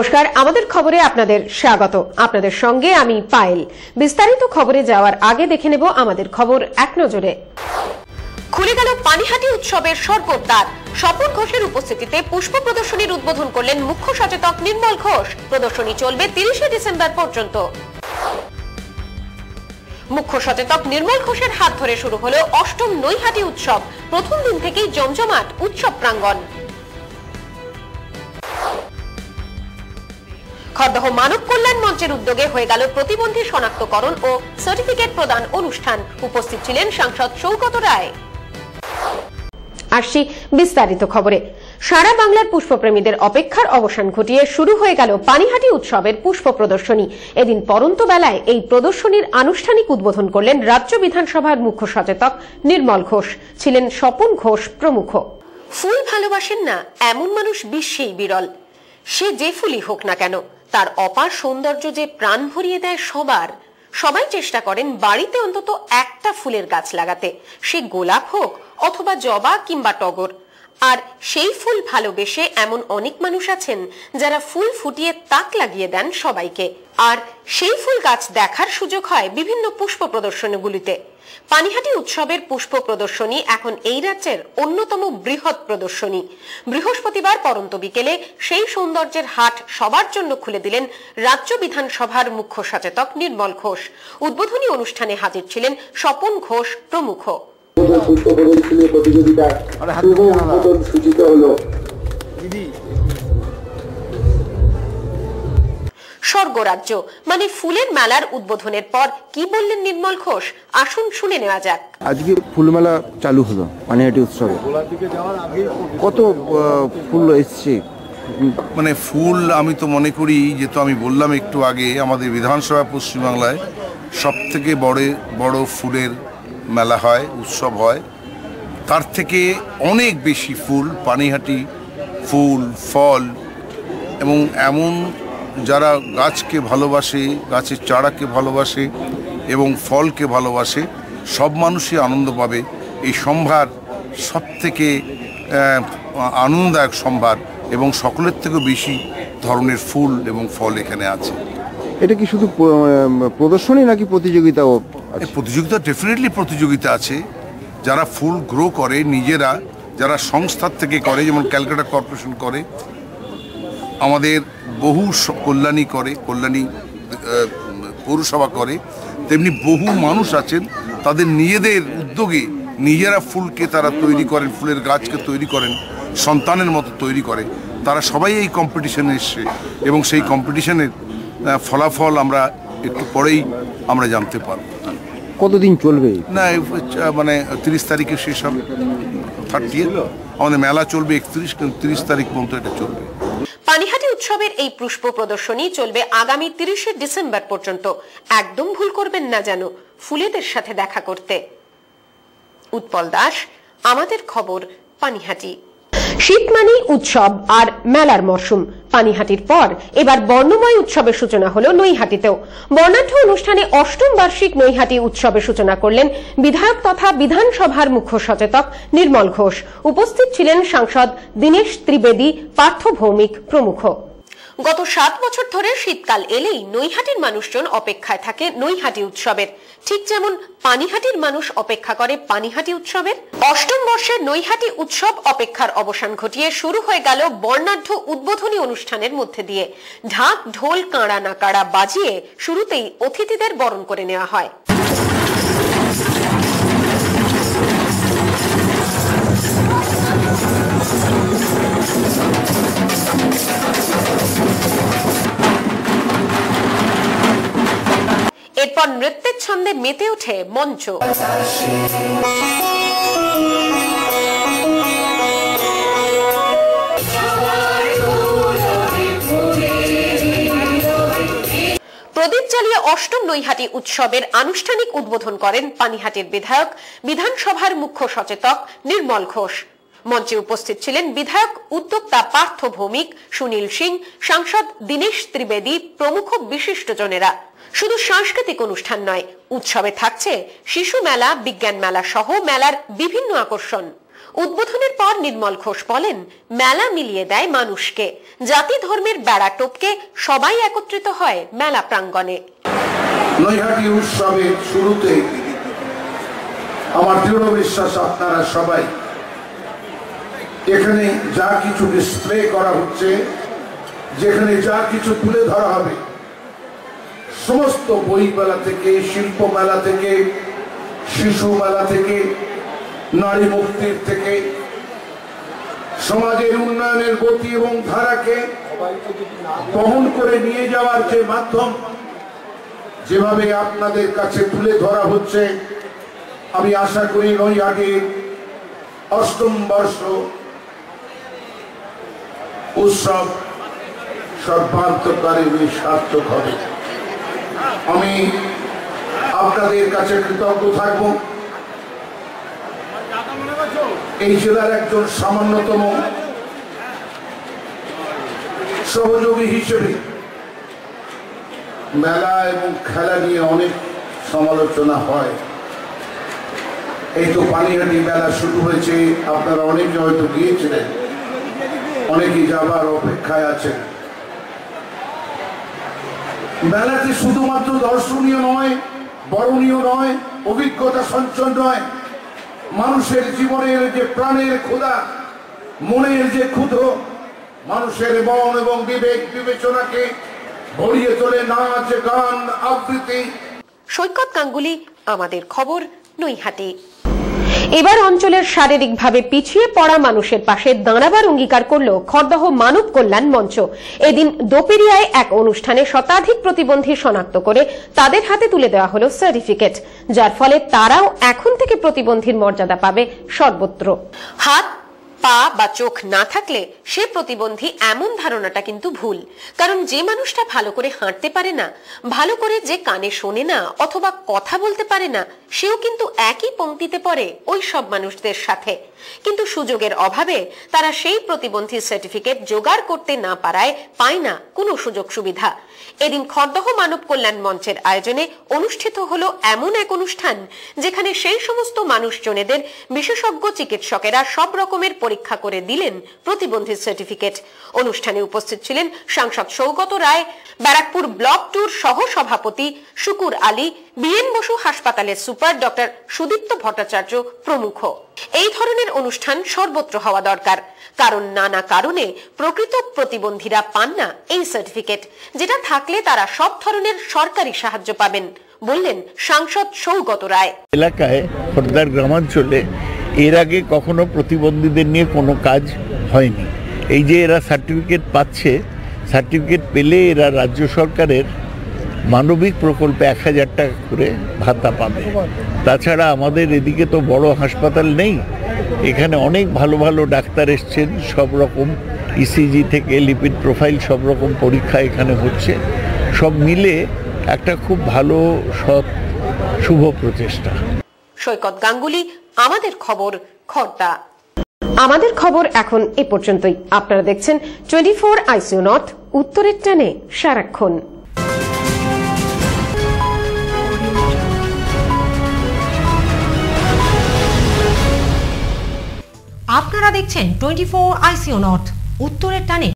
নমস্কার, আমাদের খবরে আপনাদের স্বাগত। আপনাদের সঙ্গে আমি পায়েল। বিস্তারিত খবরে যাওয়ার আগে দেখে নেব আমাদের খবর এক নজরে। খুলে গেল পানিহাটি উৎসবের স্বর্গদ্বার স্বপন ঘোষের উপস্থিতিতে পুষ্প প্রদর্শনীর উদ্বোধন করলেন মুখ্য সচেতক নির্মল ঘোষ। প্রদর্শনী চলবে তিরিশে ডিসেম্বর পর্যন্ত। মুখ্য সচেতক নির্মল ঘোষের হাত ধরে শুরু হলো অষ্টম নৈহাটি উৎসব। প্রথম দিন থেকেই জমজমাট উৎসব প্রাঙ্গণ। খরদহ মানব কল্যাণ মঞ্চের উদ্যোগে হয়ে গেল প্রতিবন্ধী শনাক্তকরণ ও সার্টিফিকেট প্রদান অনুষ্ঠান। উপস্থিত ছিলেন সাংসদ সৌগত রায়। আসছি বিস্তারিত খবরে। সারা বাংলার পুষ্পপ্রেমীদের অপেক্ষার অবসান ঘটিয়ে শুরু হয়ে গেল পানিহাটি উৎসবের পুষ্প প্রদর্শনী। এদিন পরন্ত বেলায় এই প্রদর্শনীর আনুষ্ঠানিক উদ্বোধন করলেন রাজ্য বিধানসভার মুখ্য সচেতক নির্মল ঘোষ। ছিলেন স্বপন ঘোষ প্রমুখ। ফুল ভালোবাসেন না এমন মানুষ বিশ্বেই বিরল। সে যে ফুলই হোক না কেন। তার অপার সৌন্দর্য যে প্রাণ ভরিয়ে দেয় সবার, সবাই চেষ্টা করেন বাড়িতে অন্তত একটা ফুলের গাছ লাগাতে। সে গোলাপ হোক অথবা জবা কিংবা টগর। আর সেই ফুল ভালোবেসে এমন অনেক মানুষ আছেন যারা ফুল ফুটিয়ে তাক লাগিয়ে দেন সবাইকে। আর সেই ফুল গাছ দেখার সুযোগ হয় বিভিন্ন পুষ্প প্রদর্শনীগুলিতে। পানিহাটি উৎসবের পুষ্প প্রদর্শনী এখন এই রাজ্যের অন্যতম বৃহৎ প্রদর্শনী। বৃহস্পতিবার পরন্ত বিকেলে সেই সৌন্দর্যের হাট সবার জন্য খুলে দিলেন রাজ্য বিধানসভার মুখ্য সচেতক নির্মল ঘোষ। উদ্বোধনী অনুষ্ঠানে হাজির ছিলেন স্বপন ঘোষ প্রমুখ। প্রতিযোগিতা শুভ উদ্বোধন সূচিত হলো। স্বর্গরাজ্য মানে ফুলের মেলার উদ্বোধনের পর কি বললেন নির্মল ঘোষ? আসুন শুনে নেওয়া যাক। আজকে ফুলমেলা চালু হলো পানিহাটি উৎসবে। কত ফুল এসছে? মানে ফুল আমি তো মনে করি যে তো আমি বললাম একটু আগে আমাদের বিধানসভা পশ্চিমবাংলায় সব থেকে বড় বড় ফুলের মেলা হয়, উৎসব হয়। তার থেকে অনেক বেশি ফুল, পানিহাটি ফুল, ফল এবং এমন যারা গাছকে ভালোবাসে, গাছের চারাকে ভালোবাসে এবং ফলকে ভালোবাসে, সব মানুষই আনন্দ পাবে। এই সম্ভার সব থেকে আনন্দদায়ক সম্ভার এবং সকলের থেকেও বেশি ধরনের ফুল এবং ফল এখানে আছে। এটা কি শুধু প্রদর্শনী নাকি প্রতিযোগিতাও প্রতিযোগিতা ডেফিনেটলি প্রতিযোগিতা আছে। যারা ফুল গ্রো করে, নিজেরা, যারা সংস্থার থেকে করে, যেমন ক্যালকাটা কর্পোরেশন করে, আমাদের বহু কল্যাণী করে, কল্যাণী পৌরসভা করে, তেমনি বহু মানুষ আছেন, তাদের নিজেদের উদ্যোগে নিজেরা ফুলকে তারা তৈরি করেন, ফুলের গাছকে তৈরি করেন, সন্তানের মতো তৈরি করে। তারা সবাই এই কম্পিটিশনে এসছে এবং সেই কম্পিটিশনের ফলাফল আমরা একটু পরেই আমরা জানতে পারব। কতদিন চলবে? না মানে তিরিশ তারিখে শেষ হবে। থার্টি আমাদের মেলা চলবে একত্রিশ তিরিশ তারিখ পর্যন্ত এটা চলবে। পানিহাটি উৎসবের এই পুষ্প প্রদর্শনী চলবে আগামী তিরিশে ডিসেম্বর পর্যন্ত। একদম ভুল করবেন না যেন ফুলেদের সাথে দেখা করতে। উৎপল দাস আমাদের খবর পানিহাটি। শীত মানেই উৎসব আর মেলার মরশুম। পানিহাটির পর। এবার বর্ণময় উৎসবের সূচনা হল নৈহাটিতেও। বর্ণাঢ্য অনুষ্ঠানে অষ্টম বার্ষিক নৈহাটি উৎসবের সূচনা করলেন বিধায়ক তথা বিধানসভার মুখ্য সচেতক নির্মল ঘোষ। উপস্থিত ছিলেন সাংসদ দীনেশ ত্রিবেদী পার্থ ভৌমিক প্রমুখ। গত সাত বছর ধরে শীতকাল এলেই নৈহাটির মানুষজন অপেক্ষায় থাকে নৈহাটি উৎসবের। ঠিক যেমন পানিহাটির মানুষ অপেক্ষা করে পানিহাটি উৎসবের, অষ্টম বর্ষের নৈহাটি উৎসব অপেক্ষার অবসান ঘটিয়ে শুরু হয়ে গেল বর্ণাঢ্য উদ্বোধনী অনুষ্ঠানের মধ্যে দিয়ে। ঢাক, ঢোল, কাঁড়া, নাকাড়া বাজিয়ে শুরুতেই অতিথিদের বরণ করে নেওয়া হয়। এরপর নৃত্যের ছন্দে মেতে ওঠে মঞ্চ। প্রদীপ জ্বালিয়ে অষ্টম নৈহাটি উৎসবের আনুষ্ঠানিক উদ্বোধন করেন পানিহাটির বিধায়ক, বিধানসভার মুখ্য সচেতক নির্মল ঘোষ। মঞ্চে উপস্থিত ছিলেন বিধায়ক, উদ্যোক্তা পার্থ ভৌমিক সুনীল সিং, সাংসদ দীনেশ ত্রিবেদী প্রমুখ বিশিষ্টজনেরা শুধু সাংস্কৃতিক অনুষ্ঠান নয়, উৎসবে থাকছে শিশু মেলা, বিজ্ঞান মেলা সহ মেলার বিভিন্ন আকর্ষণ। উদ্বোধনের পর নির্মল ঘোষ বলেন, মেলা মিলিয়ে দেয় মানুষকে। জাতি ধর্মের বেড়া টপকে সবাই একত্রিত হয় মেলা প্রাঙ্গণে। নৈহাটি উৎসবের শুরুতে আমার দৃঢ় বিশ্বাস আপনারা সবাই, এখানে যা কিছু ডিসপ্লে করা হচ্ছে, যেখানে যা কিছু তুলে ধরা হবে সমস্ত বই মেলা থেকে শিল্প মেলা থেকে শিশু মেলা থেকে, নারী মুক্তির থেকে, সমাজের উন্নয়নের গতি এবং ধারাকে বহন করে নিয়ে যাওয়ার যে মাধ্যম, যেভাবে আপনাদের কাছে তুলে ধরা হচ্ছে, আমি আশা করি নই আগে অষ্টম বর্ষ উৎসব সর্বান্তকারী সার্থক হবে। আমি আপনাদের কাছে কৃতজ্ঞ থাকব। এই জেলার একজন সামান্যতম সহযোগী হিসেবে মেলা এবং খেলা নিয়ে অনেক সমালোচনা হয়। এই তো পানিহাটি মেলা শুরু হয়েছে, আপনারা অনেকে হয়তো গিয়েছিলেন, অনেকেই যাবার অপেক্ষায় আছেন। মেলাতে শুধুমাত্র দর্শনীয় নয়, বরণীয় নয়, অভিজ্ঞতা সঞ্চয় নয়, মানুষের জীবনের যে প্রাণের ক্ষুধা, মনের যে ক্ষুধ মানুষের মন এবং বিবেক বিবেচনাকে ভরিয়ে তোলে নাচ, গান, আবৃত্তি। সৈকত গাঙ্গুলি, আমাদের খবর নৈহাটি। এবার অঞ্চলের শারীরিকভাবে পিছিয়ে পড়া মানুষের পাশে দাঁড়াবার অঙ্গীকার করল খড়দহ মানব কল্যাণ মঞ্চ। এদিন দোপেরিয়ায় এক অনুষ্ঠানে শতাধিক প্রতিবন্ধী শনাক্ত করে তাদের হাতে তুলে দেওয়া হল সার্টিফিকেট, যার ফলে তারাও এখন থেকে প্রতিবন্ধীর মর্যাদা পাবে সর্বত্র। হাত পা বা চোখ না থাকলে সে প্রতিবন্ধী এমন ধারণাটা কিন্তু ভুল। কারণ যে মানুষটা ভালো করে হাঁটতে পারে না, ভালো করে যে কানে শোনে না অথবা কথা বলতে পারে না, সেও কিন্তু একই পংক্তিতে পড়ে ওই সব মানুষদের সাথে। কিন্তু সুযোগের অভাবে তারা সেই প্রতিবন্ধী সার্টিফিকেট জোগাড় করতে না পারায় পায় না কোনো সুযোগ সুবিধা। এদিন খড়দহ মানব কল্যাণ মঞ্চের আয়োজনে অনুষ্ঠিত হলো এমন এক অনুষ্ঠান, যেখানে সেই সমস্ত মানুষজনেদের বিশেষজ্ঞ চিকিৎসকেরা সব রকমের পরীক্ষা করে দিলেন প্রতিবন্ধী সার্টিফিকেট। অনুষ্ঠানে উপস্থিত ছিলেন সাংসদ সৌগত রায়, ব্যারাকপুর ব্লক টুর সহ সভাপতি শুকুর আলী, বিএন বসু হাসপাতালের সুপার ডক্টর সুদীপ্ত ভট্টাচার্য প্রমুখ। এই ধরনের অনুষ্ঠান সর্বত্র হওয়া দরকার। কারণ নানা কারণে প্রকৃত প্রতিবন্ধীরা পান না এই সার্টিফিকেট যেটা থাকলে তারা সব ধরনের সরকারি সাহায্য পাবেন, বললেন সাংসদ সৌগত রায়। এলাকায় খোর্ধার গ্রামাঞ্চলে এর আগে কখনো প্রতিবন্ধীদের নিয়ে কোনো কাজ হয়নি। এই যে এরা সার্টিফিকেট পাচ্ছে সার্টিফিকেট পেলে এরা রাজ্য সরকারের মানবিক প্রকল্পে এক হাজার টাকা করে ভাতা পাবে। তাছাড়া আমাদের এদিকে তো বড় হাসপাতাল নেই। এখানে অনেক ভালো ভালো ডাক্তার এসছেন সব রকম ইসিজি থেকে লিপিড প্রোফাইল সব রকম পরীক্ষা এখানে হচ্ছে। সব মিলে একটা খুব ভালো সৎ শুভ প্রচেষ্টা। সৈকত গাঙ্গুলি আমাদের খবর খর্দা। আমাদের খবর এখন এ পর্যন্তই। আপনারা দেখছেন টোয়েন্টি ফোর আইসিউ নর্থ উত্তরের টানে সারাক্ষণ। আপনারা দেখছেন টোয়েন্টি ফোর আইসিও নর্থ উত্তরের টানে।